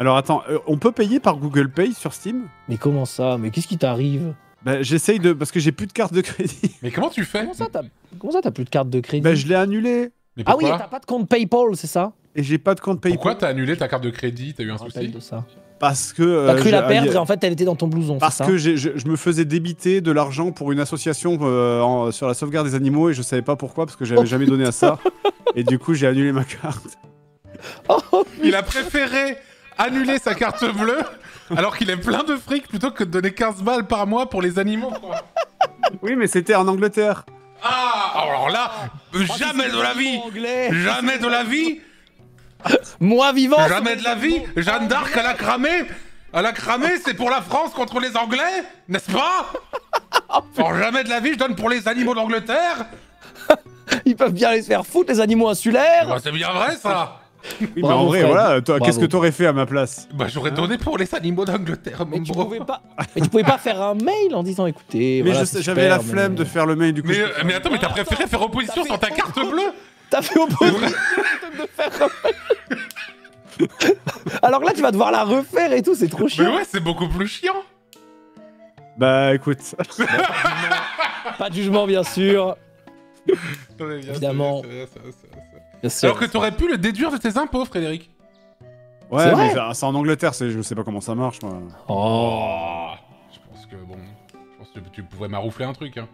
Alors attends, euh, on peut payer par Google Pay sur Steam? Mais comment ça? Mais qu'est-ce qui t'arrive? Bah j'essaye de... Parce que j'ai plus de carte de crédit. Mais comment tu fais? Comment ça, t'as comment ça, t'as plus de carte de crédit? Bah je l'ai annulé. Mais Ah oui, t'as pas de compte PayPal, c'est ça? Et j'ai pas de compte PayPal. Pourquoi t'as annulé ta carte de crédit? T'as eu un souci? de ça. Parce que... euh, T'as cru la perdre y et en fait elle était dans ton blouson, c'est Parce ça? que j'ai- je, je me faisais débiter de l'argent pour une association euh, en- sur la sauvegarde des animaux et je savais pas pourquoi parce que j'avais Oh. jamais donné à ça. Et du coup j'ai annulé ma carte. Oh, Il a préféré annuler sa carte bleue alors qu'il a plein de fric plutôt que de donner 15 balles par mois pour les animaux, quoi. Oui mais c'était en Angleterre. Ah Alors là, jamais de la vie. Jamais de la vie. Moi vivant Jamais de la vie. Jeanne d'Arc, elle a cramé. Elle a cramé, c'est pour la France contre les Anglais N'est-ce pas? Alors jamais de la vie, je donne pour les animaux d'Angleterre. Ils peuvent bien les se faire foutre, les animaux insulaires. Bah, C'est bien vrai, ça Oui, mais Bravo, en vrai Fred. voilà, toi, qu'est-ce que t'aurais fait à ma place Bah j'aurais donné pour les animaux d'Angleterre, mon mais tu, bro. pouvais pas... mais tu pouvais pas faire un mail en disant écoutez. Mais voilà, je j'avais super, la flemme mais- de faire le mail du coup. Mais, je- euh, mais attends, mais t'as préféré faire opposition sur ta carte bleue T'as fait opposition plutôt que de faire un mail. Alors là, tu vas devoir la refaire et tout, c'est trop Mais chiant. ouais, c'est beaucoup plus chiant Bah écoute. Pas de jugement, bien sûr. Bien Évidemment. sûr. Bien sûr. Alors que t'aurais pu le déduire de tes impôts, Frédéric Ouais C'est mais c'est en Angleterre, c'est- je sais pas comment ça marche moi. Oh. Je pense que bon... Je pense que tu pourrais maroufler un truc, hein.